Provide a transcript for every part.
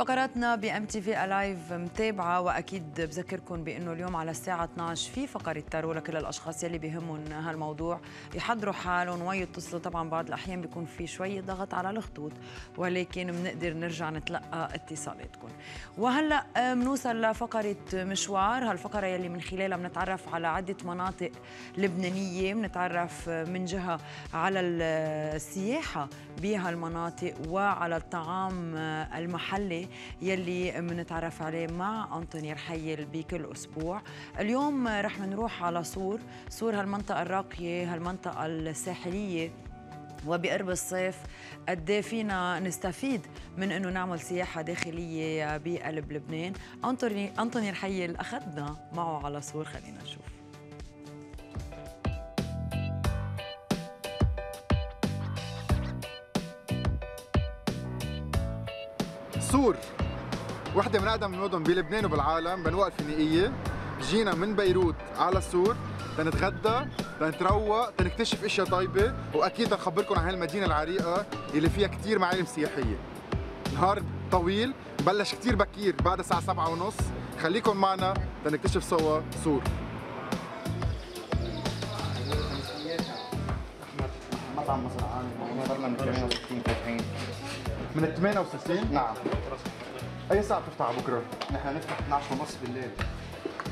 فقراتنا ب MTV Alive متابعة وأكيد بذكركم بأنه اليوم على الساعة 12 في فقره tarot لكل الأشخاص يلي بيهمهم هالموضوع. يحضروا حالهم ويتصلوا طبعا بعض الأحيان بيكون في شوية ضغط على الخطوط ولكن بنقدر نرجع نتلقى اتصالاتكم. وهلأ بنوصل لفقرة مشوار. هالفقرة يلي من خلالها بنتعرف على عدة مناطق لبنانية بنتعرف من جهة على السياحة بهالمناطق وعلى الطعام المحلي. يلي منتعرف عليه مع أنطوني رحيل بكل أسبوع. اليوم رح نروح على صور صور هالمنطقة الراقية هالمنطقة الساحلية. وبقرب الصيف قد إيه فينا نستفيد من إنه نعمل سياحة داخلية بقلب لبنان. انطوني أنطوني رحيل أخذنا معه على صور خلينا نشوف. سور وحدة من أقدم المدن بلبنان وبالعالم بنوقع الفينيقية جينا من بيروت على سور تنتغدى تنتروق تنكتشف أشياء طيبة. وأكيد نخبركم عن هالمدينة العريقة اللي فيها كثير معالم سياحية. نهار طويل بلش كثير بكير بعد الساعة سبعة ونص. خليكم معنا تنكتشف سوا سور. مطعم مصر عامل صرنا من 68 فاتحين من ال 68 نعم. أي ساعة بتفتح بكرة؟ نحن نفتح 12 ونص بالليل.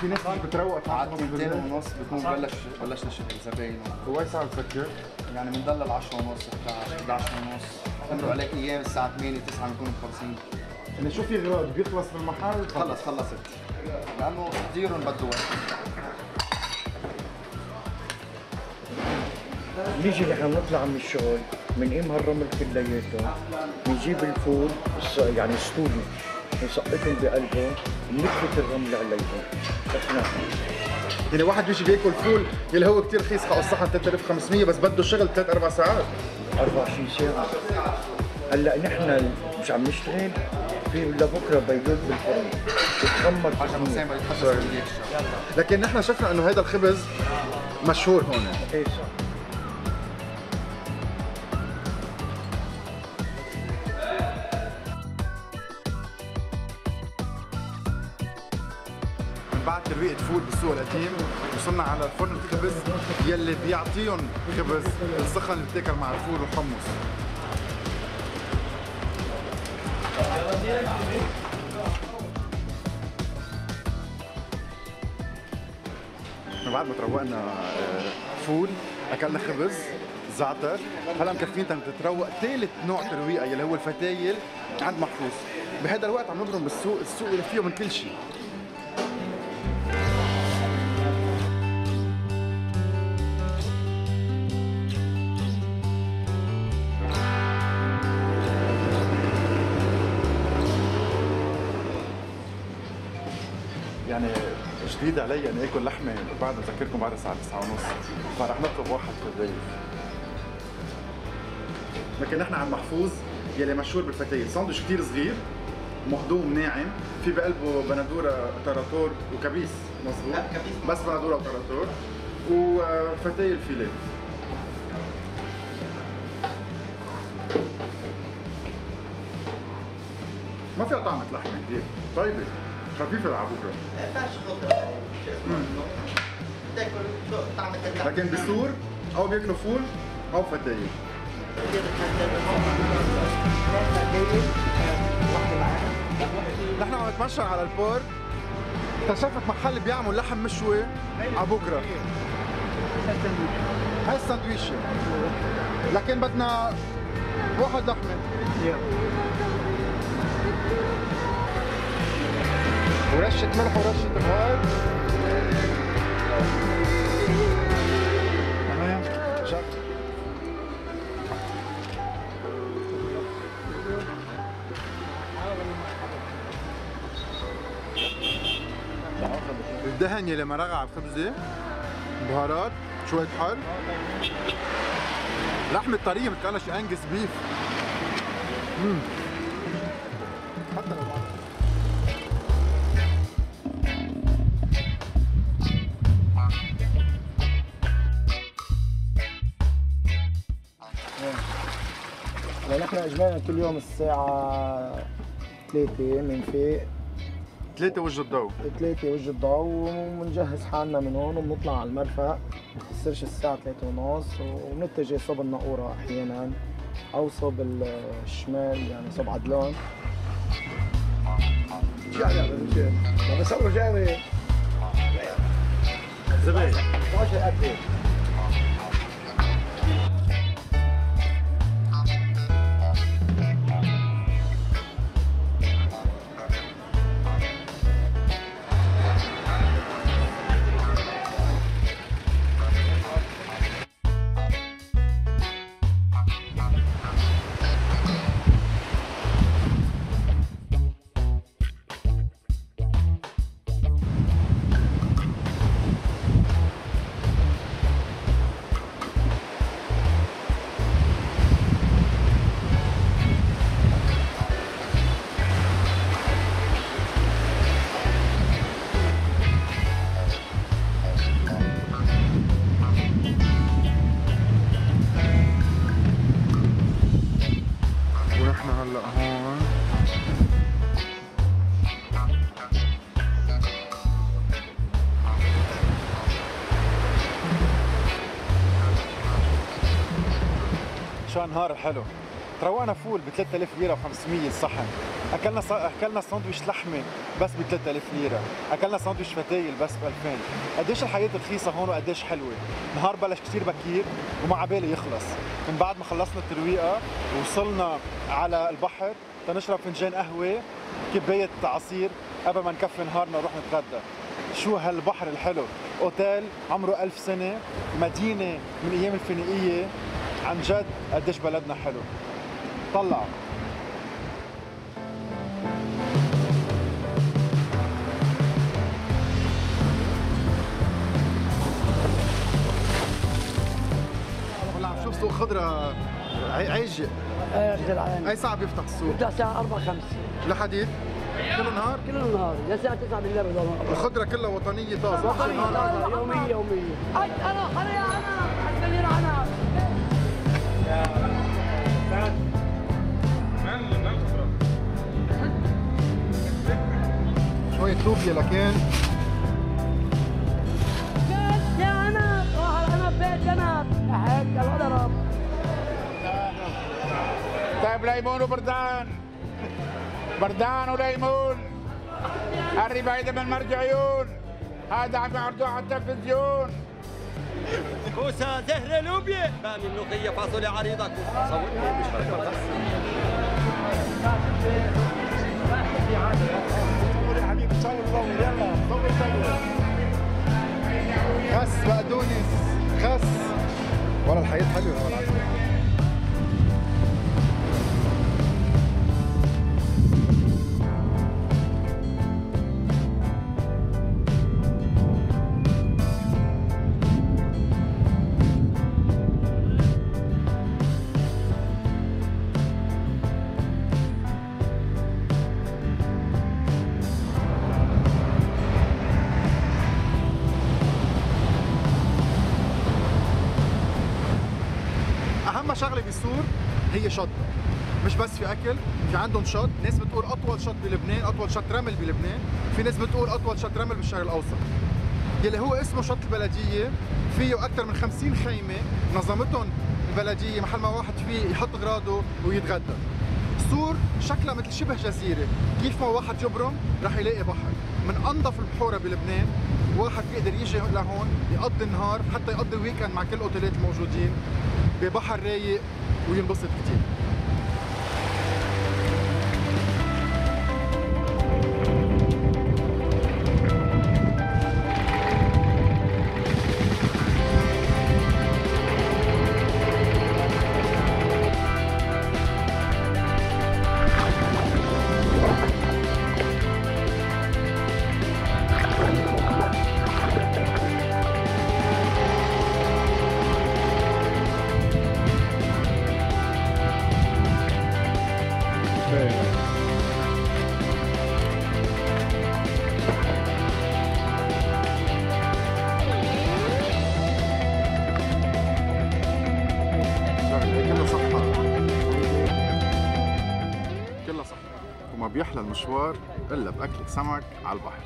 في ناس بتروق على 2 ونص بتكون بلش بلشنا الزباين واي ساعة بتسكر؟ يعني بنضل ال 10 ونص 11 11 ونص. بمروا عليك أيام الساعة 8 9 بنكون مخلصين يعني شو في غراض بيخلص بالمحل؟ خلص خلصت. لأنه تحضيرهم بده وقت. نيجي نحن نطلع من الشغل. بنقيم هالرمل كلياته بنجيب الفول يعني ستولي نسقطهم بقلبه بنكبت الرمل عليهم إحنا يعني واحد بيجي بياكل فول يلي هو كثير رخيص حق الصحن 3500 بس بده شغل 3 4 ساعات. 24 ساعة. هلأ نحن مش عم نشتغل في لبكره بيضوت بالفرن. بتخمر 10 كتير. مساء بيتحسس بالليل لكن نحن شفنا إنه هذا الخبز مشهور هون. إيه صح. ترويقة فول بالسوق القديم وصلنا على فرن الخبز يلي بيعطيهم خبز السخن اللي بتاكل مع الفول والحمص. بعد ما تروقنا آه، فول أكلنا خبز زعتر. هلا مكفين تتروق. ثالث نوع ترويقة يلي هو الفتايل عند محفوظ. بهذا الوقت عم نضرب بالسوق السوق اللي فيه من كل شيء. يعني جديد علي اني اكل لحمة بعد بذكركم بعد الساعة 9 ونص. فرح نطلب واحد فدايل لكن نحن عند محفوظ يلي مشهور بالفتايل ساندويش كثير صغير مهضوم ناعم في بقلبه بندورة تراتور وكبيس مظبوط؟ لا، كبيس. بس بندورة وتراتور. وفتايل filet ما فيها طعمة لحمة كثير طيبة. خفيفة على بكرة. فيهاش خضره تاكل طعم لكن بسور أو بياكلوا فول أو فتايل نحن عم نتمشى على ال port. اكتشفت محل بيعمل لحم مشوي؟ على بكرة. هاي السندويشة لكن بدنا واحد لحمة. ورشة ملح ورشة بهار الدهن يلي مرقة على الخبزة بهارات شوية حر لحمة طرية شي انجس بيف. مم. يعني إحنا اجمالا كل يوم الساعة ثلاثة بنفيق ثلاثة وجه الضوء. ثلاثة وجه الضوء وبنجهز حالنا من هون وبنطلع على المرفق بتصيرش الساعة ثلاثة ونص وبنتجه صوب الناقورة أحيانا أو صوب الشمال يعني صوب عدلون شو يعني بصوروا جاي. زبين 12 قد شو نهار حلو. تروقنا فول ب 3000 ليرة و500 الصحن أكلنا ص... أكلنا ساندويش لحمة بس ب 3000 ليرة. أكلنا ساندويش فتايل بس ب 2000 قديش الحياة رخيصة هون وقديش حلوة؟ نهار بلش كثير بكير وما عبالي يخلص. من بعد ما خلصنا الترويقة وصلنا على البحر تنشرب فنجان قهوة كباية عصير قبل ما نكفي نهارنا ونروح نتغدى. شو هالبحر الحلو؟ أوتيل عمره ألف سنة مدينة من أيام الفينيقية عن جد قديش بلدنا حلو. طلع. شوف سوق خضرة. عي- عيجي جدعان اي ساعة بيفتح السوق؟ بتاع الساعة 4 5 لحديد كل النهار كل النهار للساعة 9 بالليل الخضرة كلها وطنية طازة. وحش النهار يومية يومية. أنا أنا لوبيا لكن بيت يا أنا بيت أنا طيب ليمون وبردان. بردان وليمون. هري بعيدة من مرجعيون هذا عم يعرضوه على التلفزيون. كوسة زهرة لوبيا بامي ملوخية فاصوليا عريضة كوسة صورني مش خس بقدونس خس. والله الحياة حلوة والله العظيم بسور هي شط مش بس في أكل في عندهم شط. ناس بتقول أطول شط بلبنان أطول شط رمل بلبنان. في ناس بتقول أطول شط رمل بالشرق الأوسط. يلي هو اسمه شط البلدية فيه أكثر من 50 خيمة نظمتهم البلدية محل ما واحد فيه يحط أغراضه ويتغدى. سور شكلها مثل شبه جزيرة. كيف ما واحد يبرم رح يلاقي بحر. من أنظف البحورة بلبنان واحد بيقدر يجي لهون يقضي النهار حتى يقضي ويكند مع كل الأوتيلات الموجودين. ببحر رايق وينبسط كتير. بيحلى المشوار إلا بأكلة سمك على البحر.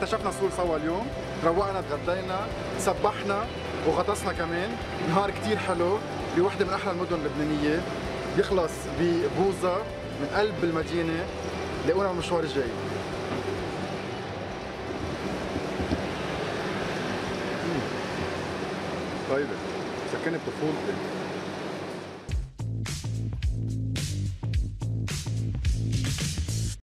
اكتشفنا سور سوا اليوم روقنا تغدينا سبحنا وغطسنا كمان. نهار كتير حلو بوحدة من أحلى المدن اللبنانية. بيخلص ببوزة من قلب المدينة لاقونا المشوار الجاي. طيبة. سكنت طفولتي.